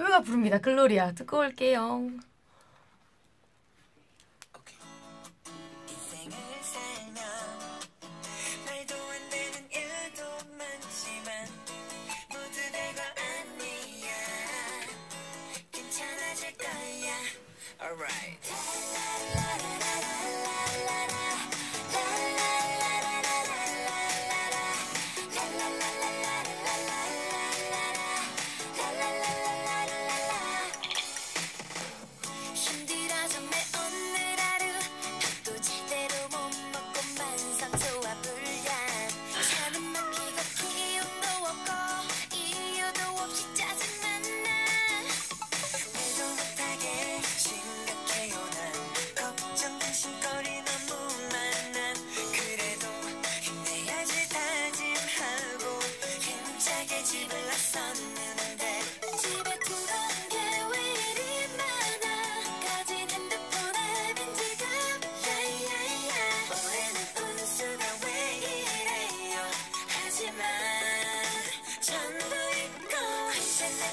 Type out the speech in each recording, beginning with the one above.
소유가 부릅니다. 글로리아 듣고 올게요.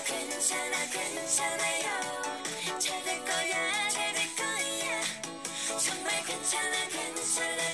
괜찮아 괜찮아요. 잘 될 거야 잘 될 거야. 정말 괜찮아 괜찮아.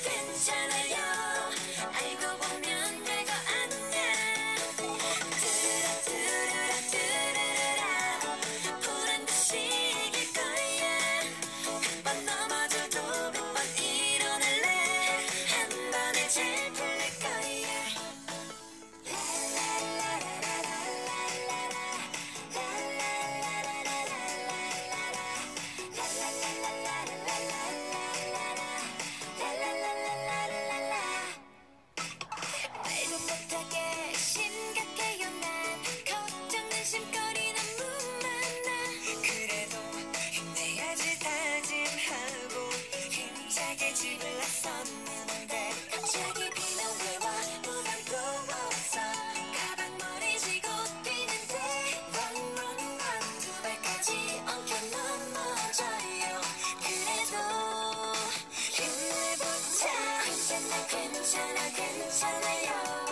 괜찮아 괜찮아요.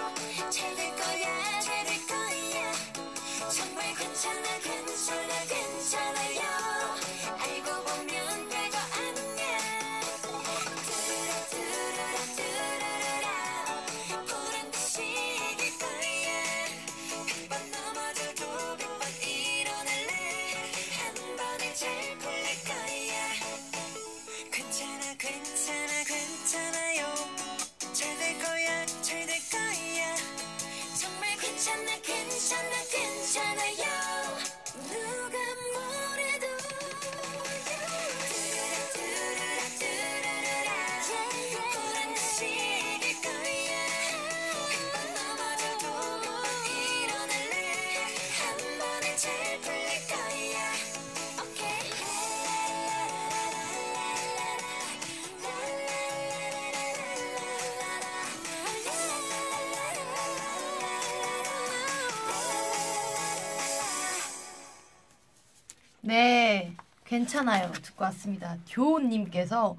네, 괜찮아요. 듣고 왔습니다. 교훈님께서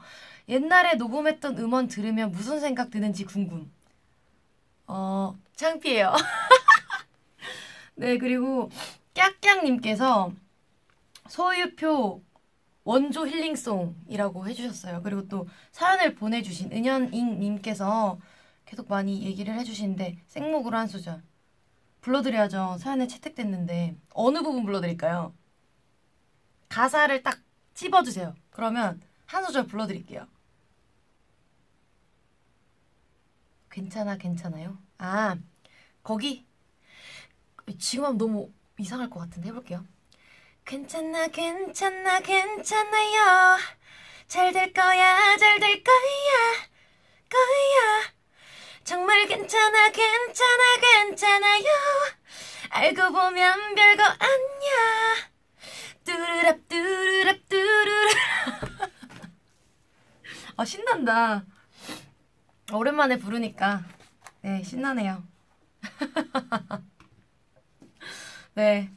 옛날에 녹음했던 음원 들으면 무슨 생각 드는지 궁금. 어, 창피해요. 네, 그리고 깍깍님께서 소유표 원조 힐링송이라고 해주셨어요. 그리고 또 사연을 보내주신 은현잉님께서 계속 많이 얘기를 해주시는데 생목으로 한 소절 불러드려야죠. 사연에 채택됐는데 어느 부분 불러드릴까요? 가사를 딱 찝어주세요. 그러면 한 소절 불러드릴게요. 괜찮아, 괜찮아요? 아, 거기 지금 너무 이상할 것 같은데 해볼게요. 괜찮아, 괜찮아, 괜찮아요. 잘 될 거야, 잘 될 거야, 거야. 정말 괜찮아, 괜찮아, 괜찮아요. 알고 보면 별거 아니야. 뚜르랍 뚜르랍 뚜르랍 아 신난다. 오랜만에 부르니까. 네 신나네요. 네